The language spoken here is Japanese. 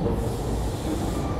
すいません。